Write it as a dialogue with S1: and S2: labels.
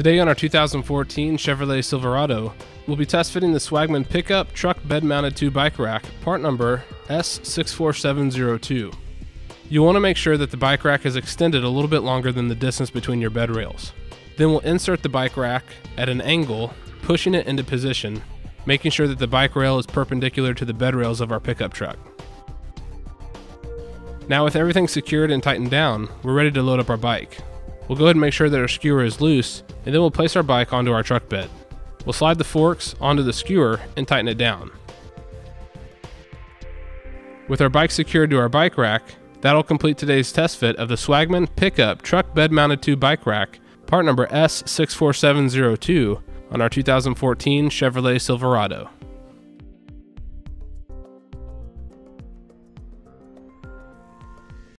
S1: Today on our 2014 Chevrolet Silverado, we'll be test fitting the Swagman pickup truck bed mounted 2 bike rack, part number S64702. You'll want to make sure that the bike rack is extended a little bit longer than the distance between your bed rails. Then we'll insert the bike rack at an angle, pushing it into position, making sure that the bike rail is perpendicular to the bed rails of our pickup truck. Now with everything secured and tightened down, we're ready to load up our bike. We'll go ahead and make sure that our skewer is loose, and then we'll place our bike onto our truck bed. We'll slide the forks onto the skewer and tighten it down. With our bike secured to our bike rack, that'll complete today's test fit of the Swagman Pickup Truck Bed Mounted 2 Bike Rack, part number S64702 on our 2014 Chevrolet Silverado.